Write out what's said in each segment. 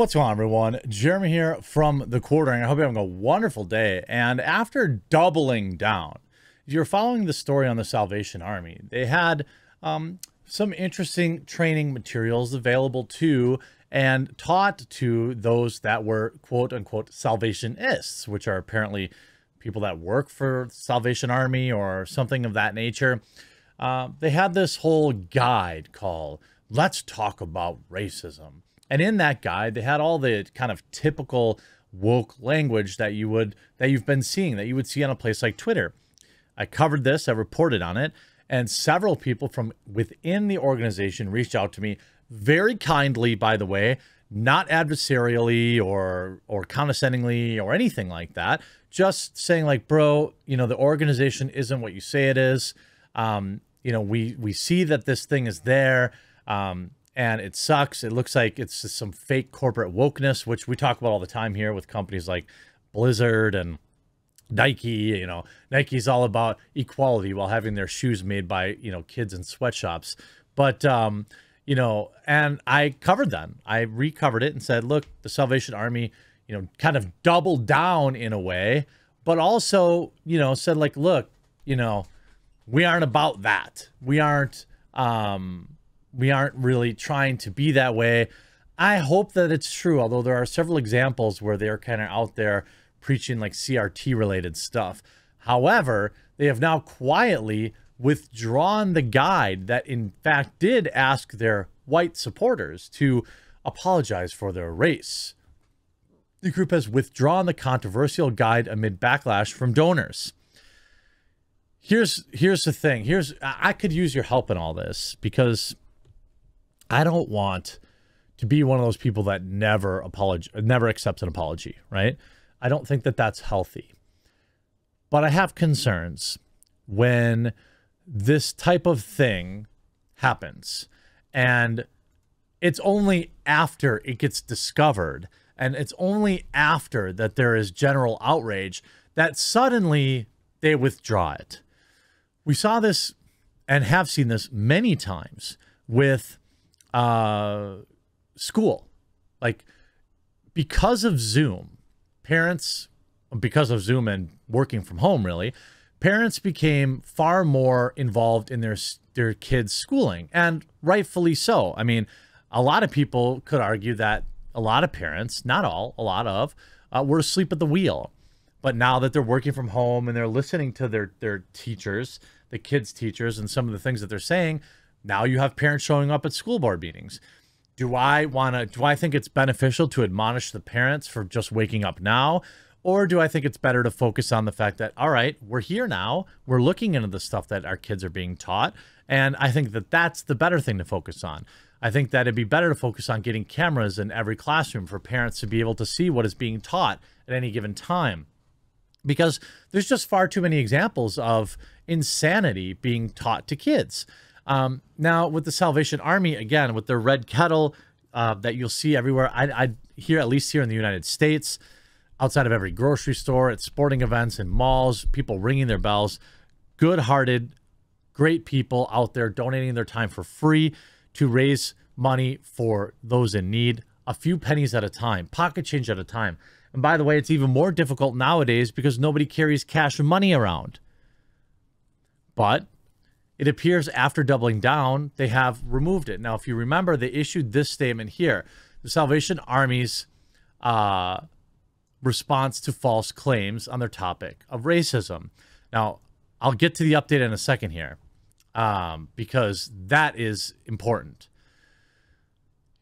What's going on, everyone? Jeremy here from the quartering. I hope you're having a wonderful day. And after doubling down, if you're following the story on the Salvation Army, they had um, some interesting training materials available to and taught to those that were quote unquote Salvationists, which are apparently people that work for Salvation Army or something of that nature. Uh, they had this whole guide called Let's Talk About Racism and in that guide, they had all the kind of typical woke language that you would that you've been seeing that you would see on a place like Twitter. I covered this, I reported on it, and several people from within the organization reached out to me very kindly, by the way, not adversarially or or condescendingly or anything like that. Just saying like, bro, you know, the organization isn't what you say it is. Um, you know, we we see that this thing is there. Um, and it sucks. It looks like it's just some fake corporate wokeness, which we talk about all the time here with companies like Blizzard and Nike. You know, Nike's all about equality while having their shoes made by you know kids in sweatshops. But um, you know, and I covered them. I recovered it and said, look, the Salvation Army, you know, kind of doubled down in a way, but also you know said like, look, you know, we aren't about that. We aren't. Um, we aren't really trying to be that way. I hope that it's true, although there are several examples where they're kind of out there preaching like CRT related stuff. However, they have now quietly withdrawn the guide that in fact did ask their white supporters to apologize for their race. The group has withdrawn the controversial guide amid backlash from donors. Here's here's the thing. Here's I could use your help in all this because I don't want to be one of those people that never apologize, never accepts an apology, right? I don't think that that's healthy. But I have concerns when this type of thing happens and it's only after it gets discovered and it's only after that there is general outrage that suddenly they withdraw it. We saw this and have seen this many times with uh, school. Like because of Zoom, parents, because of Zoom and working from home, really, parents became far more involved in their their kids' schooling, and rightfully so. I mean, a lot of people could argue that a lot of parents, not all, a lot of, uh, were asleep at the wheel. But now that they're working from home and they're listening to their their teachers, the kids' teachers, and some of the things that they're saying, now you have parents showing up at school board meetings. Do I want to, do I think it's beneficial to admonish the parents for just waking up now? Or do I think it's better to focus on the fact that, all right, we're here now. We're looking into the stuff that our kids are being taught. And I think that that's the better thing to focus on. I think that it'd be better to focus on getting cameras in every classroom for parents to be able to see what is being taught at any given time. Because there's just far too many examples of insanity being taught to kids. Um, now with the Salvation Army, again, with their red kettle uh, that you'll see everywhere, I, I here at least here in the United States, outside of every grocery store, at sporting events and malls, people ringing their bells, good-hearted, great people out there donating their time for free to raise money for those in need, a few pennies at a time, pocket change at a time. And by the way, it's even more difficult nowadays because nobody carries cash and money around. But it appears after doubling down, they have removed it. Now, if you remember, they issued this statement here the Salvation Army's uh, response to false claims on their topic of racism. Now, I'll get to the update in a second here um, because that is important.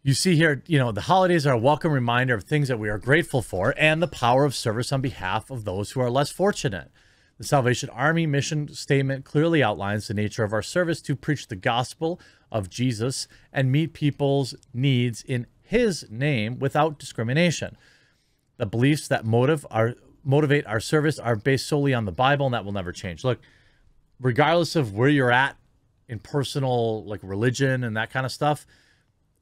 You see here, you know, the holidays are a welcome reminder of things that we are grateful for and the power of service on behalf of those who are less fortunate. The Salvation Army mission statement clearly outlines the nature of our service to preach the gospel of Jesus and meet people's needs in his name without discrimination. The beliefs that motive our motivate our service are based solely on the Bible and that will never change. Look, regardless of where you're at in personal like religion and that kind of stuff,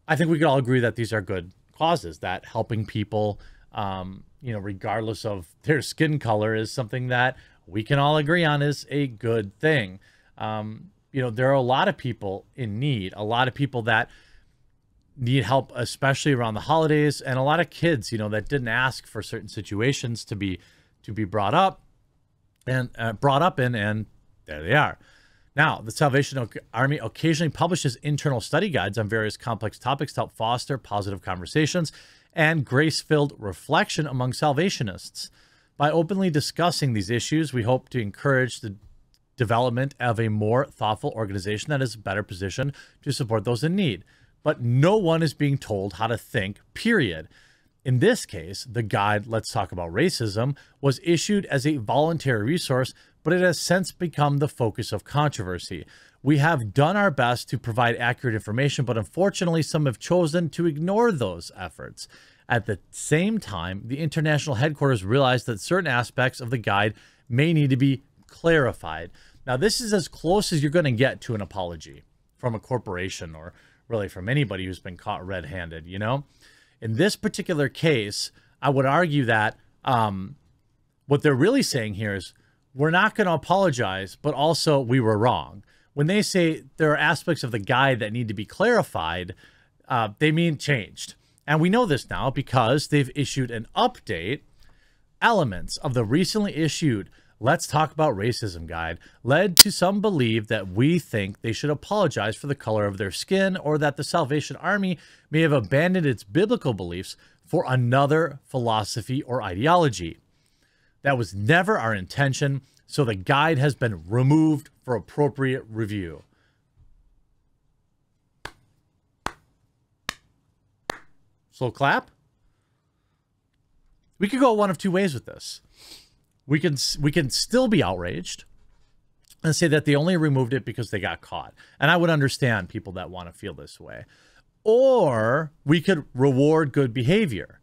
I think we could all agree that these are good causes, that helping people um, you know, regardless of their skin color is something that we can all agree on is a good thing. Um, you know, there are a lot of people in need, a lot of people that need help, especially around the holidays, and a lot of kids, you know, that didn't ask for certain situations to be to be brought up and uh, brought up in, and there they are. Now, the Salvation Army occasionally publishes internal study guides on various complex topics to help foster positive conversations and grace filled reflection among Salvationists. By openly discussing these issues, we hope to encourage the development of a more thoughtful organization that is better positioned to support those in need. But no one is being told how to think, period. In this case, the guide, Let's Talk About Racism, was issued as a voluntary resource but it has since become the focus of controversy. We have done our best to provide accurate information, but unfortunately, some have chosen to ignore those efforts. At the same time, the international headquarters realized that certain aspects of the guide may need to be clarified. Now, this is as close as you're going to get to an apology from a corporation or really from anybody who's been caught red handed, you know? In this particular case, I would argue that um, what they're really saying here is we're not going to apologize, but also we were wrong. When they say there are aspects of the guide that need to be clarified, uh, they mean changed. And we know this now because they've issued an update. Elements of the recently issued Let's Talk About Racism guide led to some believe that we think they should apologize for the color of their skin or that the Salvation Army may have abandoned its biblical beliefs for another philosophy or ideology. That was never our intention, so the guide has been removed for appropriate review. Slow clap. We could go one of two ways with this. We can we can still be outraged and say that they only removed it because they got caught. And I would understand people that want to feel this way. Or we could reward good behavior.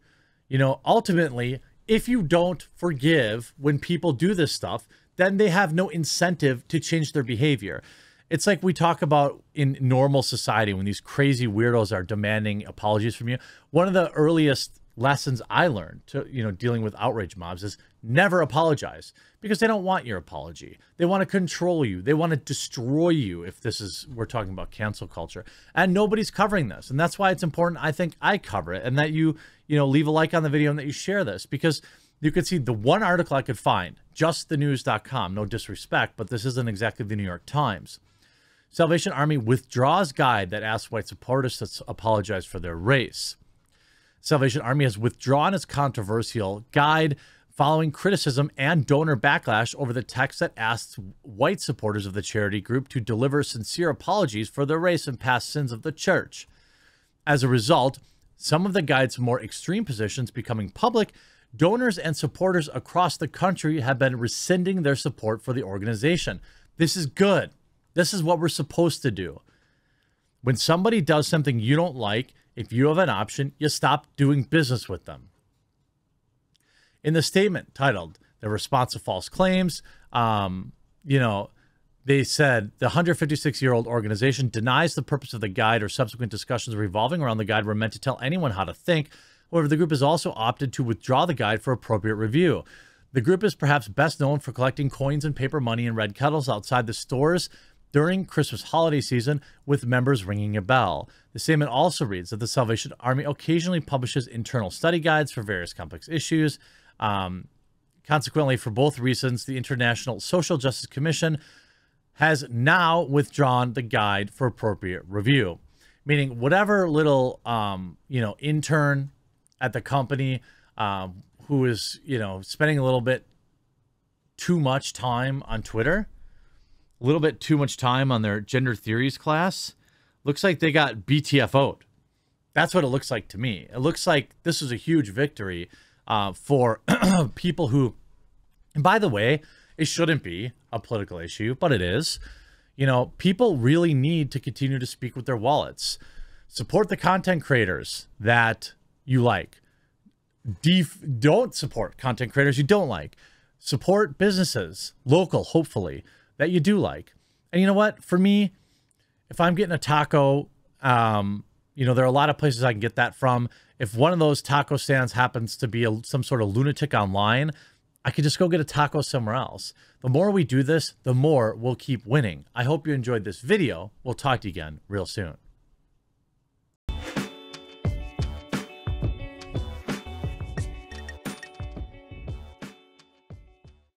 You know, ultimately, if you don't forgive when people do this stuff, then they have no incentive to change their behavior. It's like we talk about in normal society when these crazy weirdos are demanding apologies from you. One of the earliest lessons I learned to, you know, dealing with outrage mobs is never apologize because they don't want your apology. They want to control you. They want to destroy you if this is we're talking about cancel culture. And nobody's covering this. And that's why it's important I think I cover it and that you you know, leave a like on the video and that you share this because you could see the one article I could find, justthenews.com, no disrespect, but this isn't exactly the New York Times. Salvation Army withdraws guide that asks white supporters to apologize for their race. Salvation Army has withdrawn its controversial guide following criticism and donor backlash over the text that asks white supporters of the charity group to deliver sincere apologies for their race and past sins of the church. As a result, some of the guide's more extreme positions becoming public, donors and supporters across the country have been rescinding their support for the organization. This is good. This is what we're supposed to do. When somebody does something you don't like, if you have an option, you stop doing business with them. In the statement titled "The Response to False Claims," um, you know, they said the 156 year old organization denies the purpose of the guide or subsequent discussions revolving around the guide were meant to tell anyone how to think. However, the group has also opted to withdraw the guide for appropriate review. The group is perhaps best known for collecting coins and paper money in red kettles outside the stores during Christmas holiday season, with members ringing a bell. The statement also reads that the Salvation Army occasionally publishes internal study guides for various complex issues. Um, consequently, for both reasons, the International Social Justice Commission has now withdrawn the guide for appropriate review. Meaning, whatever little, um, you know, intern at the company um, who is, you know, spending a little bit too much time on Twitter, a little bit too much time on their gender theories class, looks like they got BTFO'd. That's what it looks like to me. It looks like this is a huge victory uh, for people who, and by the way, it shouldn't be a political issue, but it is. You know, people really need to continue to speak with their wallets. Support the content creators that you like. Def- don't support content creators you don't like. Support businesses, local, hopefully, that you do like. And you know what? For me, if I'm getting a taco, um, you know, there are a lot of places I can get that from. If one of those taco stands happens to be a, some sort of lunatic online, I could just go get a taco somewhere else. The more we do this, the more we'll keep winning. I hope you enjoyed this video. We'll talk to you again real soon.